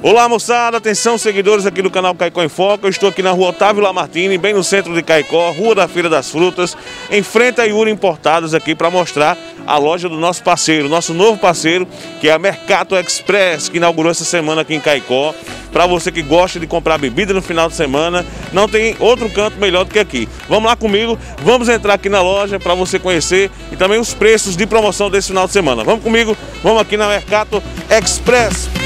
Olá moçada, atenção seguidores aqui do canal Caicó em Foco, eu estou aqui na rua Otávio Lamartine, bem no centro de Caicó, rua da Feira das Frutas, em frente a Yuri Importados aqui para mostrar a loja do nosso parceiro, nosso novo parceiro, que é a Mercato Express, que inaugurou essa semana aqui em Caicó. Para você que gosta de comprar bebida no final de semana, não tem outro canto melhor do que aqui. Vamos lá comigo, vamos entrar aqui na loja para você conhecer e também os preços de promoção desse final de semana. Vamos comigo, vamos aqui na Mercato Express.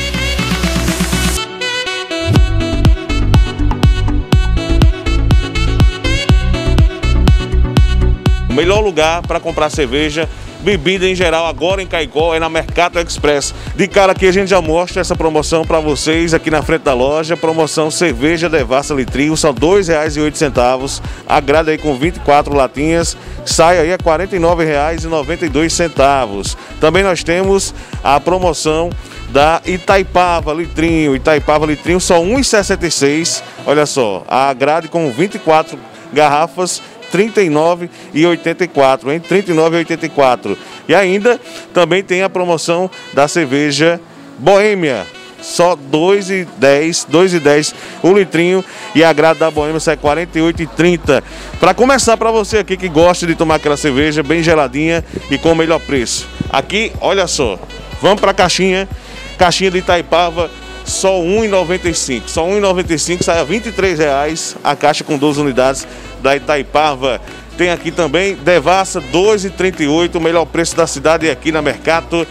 Melhor lugar para comprar cerveja, bebida em geral, agora em Caicó, é na Mercado Express. De cara aqui a gente já mostra essa promoção para vocês aqui na frente da loja. Promoção cerveja Devassa Litrinho, são R$ 2,08. Agrada aí com 24 latinhas, sai aí a R$ 49,92. Também nós temos a promoção da Itaipava Litrinho. Itaipava Litrinho só R$ 1,66. Olha só, a grade com 24 garrafas 39 e 84, hein? 39 e 84. E ainda também tem a promoção da cerveja Boêmia. Só 2 e 10, 2 e 10 o litrinho e a grade da Boêmia sai 48 e 30. Para começar para você aqui que gosta de tomar aquela cerveja bem geladinha e com o melhor preço. Aqui, olha só. Vamos para a caixinha. Caixinha de Itaipava só R$ 1,95. Só R$ 1,95 sai a R$ 23,00 a caixa com 12 unidades da Itaipava. Tem aqui também Devassa 2,38, o melhor preço da cidade aqui na Mercato.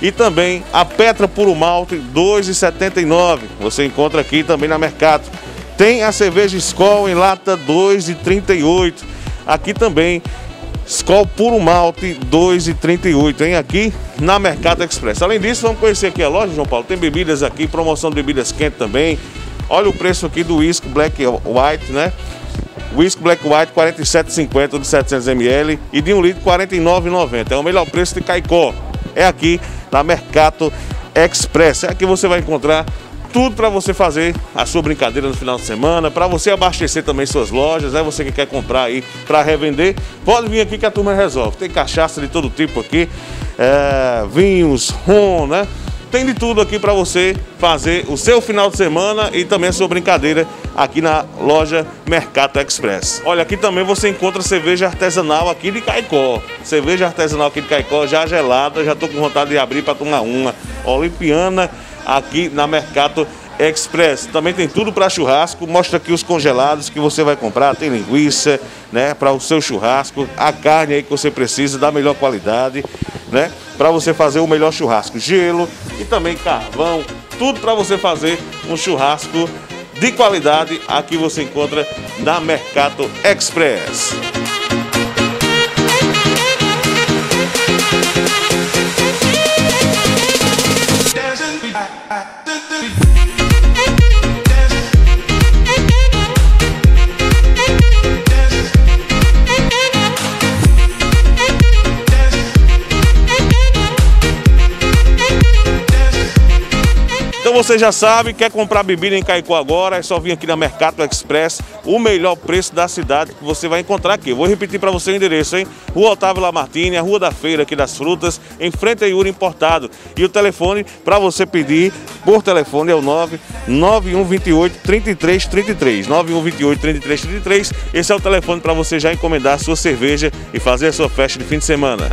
E também a Petra Puro Malte 2,79. Você encontra aqui também na Mercato. Tem a cerveja Skol em lata 2,38. Aqui também Skol Puro Malte 2,38, hein? Aqui na Mercado Express. Além disso, vamos conhecer aqui a loja, João Paulo. Tem bebidas aqui, promoção de bebidas quentes também. Olha o preço aqui do whisky Black White, né? Whisky Black White 47,50 de 700 ml e de 1 litro 49,90. É o melhor preço de Caicó. É aqui na Mercato Express. É aqui você vai encontrar tudo para você fazer a sua brincadeira no final de semana, para você abastecer também suas lojas, é você que quer comprar aí para revender, pode vir aqui que a turma resolve. Tem cachaça de todo tipo aqui, é, vinhos, rum, né? Tem de tudo aqui para você fazer o seu final de semana e também a sua brincadeira aqui na loja Mercado Express. Olha, aqui também você encontra cerveja artesanal aqui de Caicó. Cerveja artesanal aqui de Caicó já gelada, já tô com vontade de abrir para tomar uma. Olimpiana aqui na Mercado Express. Também tem tudo para churrasco. Mostra aqui os congelados que você vai comprar. Tem linguiça, né, para o seu churrasco, a carne aí que você precisa da melhor qualidade, né, para você fazer o melhor churrasco. Gelo e também carvão, tudo para você fazer um churrasco de qualidade. Aqui você encontra na Mercado Express. I, I. você já sabe, quer comprar bebida em Caicó agora, é só vir aqui na Mercado Express, o melhor preço da cidade que você vai encontrar aqui. vou repetir para você o endereço, hein? Rua Otávio Lamartine, a Rua da Feira aqui das Frutas, em frente a Yuri Importado. E o telefone para você pedir por telefone é o 99128 3333. 9128 3333. Esse é o telefone para você já encomendar a sua cerveja e fazer a sua festa de fim de semana.